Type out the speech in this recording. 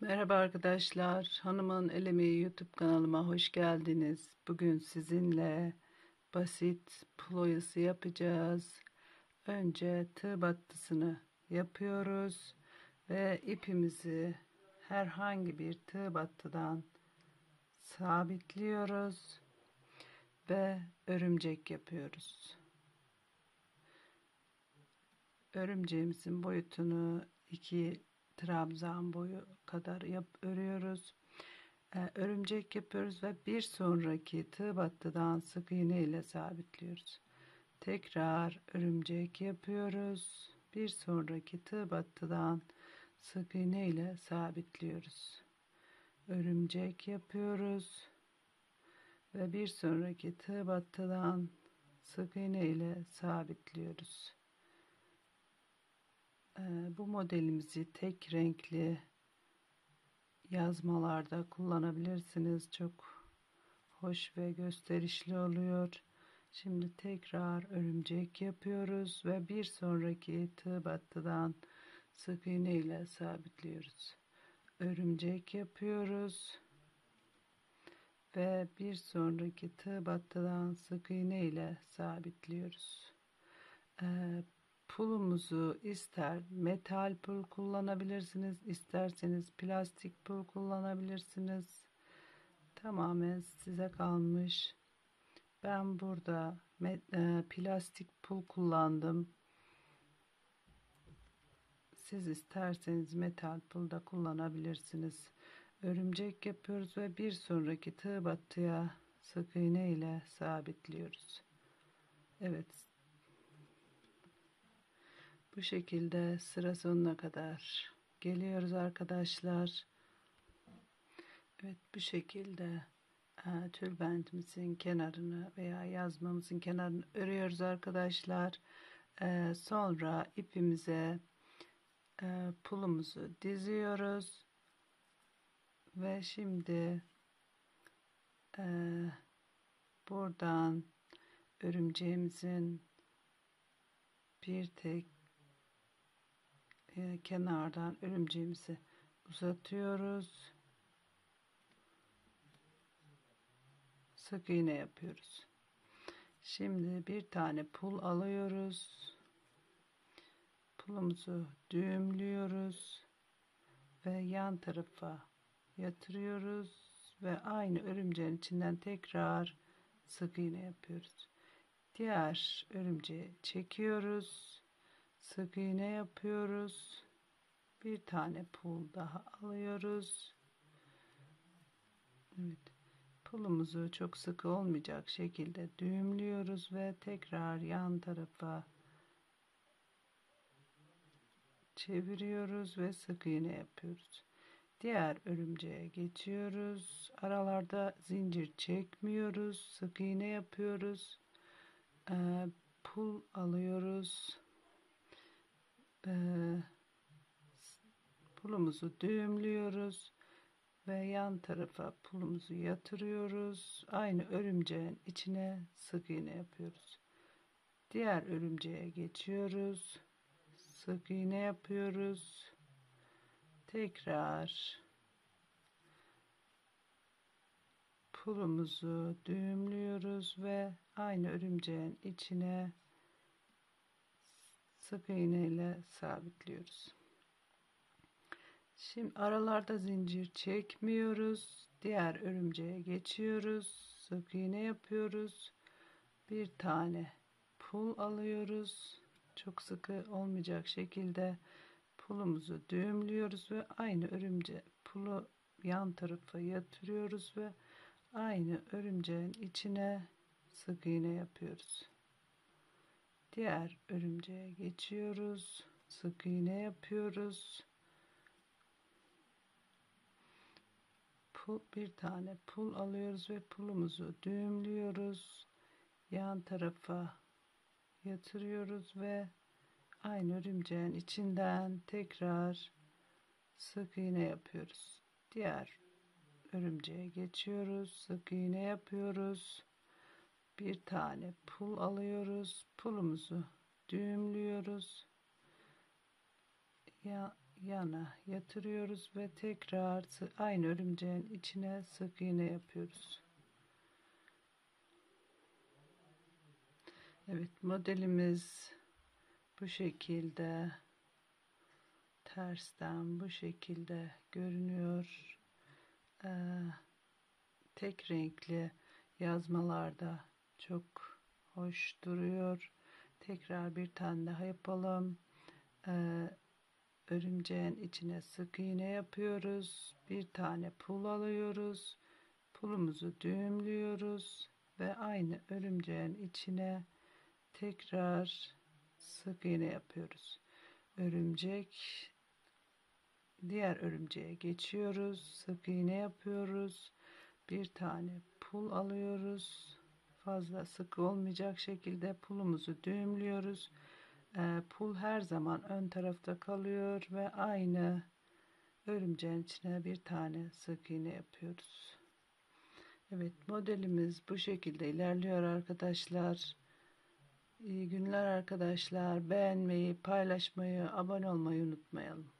Merhaba arkadaşlar. Hanımın El Emeği YouTube kanalıma hoş geldiniz. Bugün sizinle basit pul oyası yapacağız. Önce tığ battısını yapıyoruz ve ipimizi herhangi bir tığ battıdan sabitliyoruz ve örümcek yapıyoruz. Örümceğimizin boyutunu 2 trabzan boyu kadar yap örüyoruz. Ee, örümcek yapıyoruz ve bir sonraki tığ battıdan sık iğne ile sabitliyoruz. Tekrar örümcek yapıyoruz. Bir sonraki tığ battıdan sık iğne ile sabitliyoruz. Örümcek yapıyoruz ve bir sonraki tığ battıdan sık iğne ile sabitliyoruz. Ee, bu modelimizi tek renkli yazmalarda kullanabilirsiniz. Çok hoş ve gösterişli oluyor. Şimdi tekrar örümcek yapıyoruz ve bir sonraki tığ battıdan sık iğne ile sabitliyoruz. Örümcek yapıyoruz ve bir sonraki tığ battıdan sık iğne ile sabitliyoruz. Ee, pulumuzu ister metal pul kullanabilirsiniz isterseniz plastik pul kullanabilirsiniz. Tamamen size kalmış. Ben burada e, plastik pul kullandım. Siz isterseniz metal pul da kullanabilirsiniz. Örümcek yapıyoruz ve bir sonraki tığ battıya sık iğne ile sabitliyoruz. Evet bu şekilde sıra sonuna kadar geliyoruz arkadaşlar. Evet bu şekilde e, tülbentimizin kenarını veya yazmamızın kenarını örüyoruz arkadaşlar. E, sonra ipimize e, pulumuzu diziyoruz. Ve şimdi buradan örümceğimizin bir tek kenardan örümceğimizi uzatıyoruz. Sık iğne yapıyoruz. Şimdi bir tane pul alıyoruz. Pulumuzu düğümlüyoruz ve yan tarafa yatırıyoruz ve aynı örümceğin içinden tekrar sık iğne yapıyoruz. Diğer örümceği çekiyoruz sık iğne yapıyoruz. Bir tane pul daha alıyoruz. Evet pulumuzu çok sık olmayacak şekilde düğümlüyoruz ve tekrar yan tarafa çeviriyoruz ve sık iğne yapıyoruz. Diğer örümceğe geçiyoruz. Aralarda zincir çekmiyoruz. Sık iğne yapıyoruz. Ee, pul alıyoruz e, pulumuzu düğümlüyoruz ve yan tarafa pulumuzu yatırıyoruz. Aynı örümceğin içine sık iğne yapıyoruz. Diğer örümceğe geçiyoruz. Sık iğne yapıyoruz. Tekrar pulumuzu düğümlüyoruz ve aynı örümceğin içine sık iğne ile sabitliyoruz. Şimdi aralarda zincir çekmiyoruz. Diğer örümceğe geçiyoruz. Sık iğne yapıyoruz. Bir tane pul alıyoruz. Çok sıkı olmayacak şekilde pulumuzu düğümlüyoruz ve aynı örümce pulu yan tarafa yatırıyoruz ve aynı örümceğin içine sık iğne yapıyoruz. Diğer örümceğe geçiyoruz. Sık iğne yapıyoruz. Pul, bir tane pul alıyoruz ve pulumuzu düğümlüyoruz. Yan tarafa yatırıyoruz ve aynı örümceğin içinden tekrar sık iğne yapıyoruz. Diğer örümceğe geçiyoruz. Sık iğne yapıyoruz bir tane pul alıyoruz. Pulumuzu düğümlüyoruz. Ya, yana yatırıyoruz ve tekrar aynı örümceğin içine sık iğne yapıyoruz. Evet modelimiz bu şekilde tersten bu şekilde görünüyor. Ee, tek renkli yazmalarda çok hoş duruyor. Tekrar bir tane daha yapalım. Ee, örümceğin içine sık iğne yapıyoruz. Bir tane pul alıyoruz. Pulumuzu düğümlüyoruz ve aynı örümceğin içine tekrar sık iğne yapıyoruz. Örümcek diğer örümceğe geçiyoruz. Sık iğne yapıyoruz. Bir tane pul alıyoruz. Fazla sık olmayacak şekilde pulumuzu düğümlüyoruz. Ee, pul her zaman ön tarafta kalıyor ve aynı örümceğin içine bir tane sık iğne yapıyoruz. Evet modelimiz bu şekilde ilerliyor arkadaşlar. İyi günler arkadaşlar. Beğenmeyi, paylaşmayı, abone olmayı unutmayalım.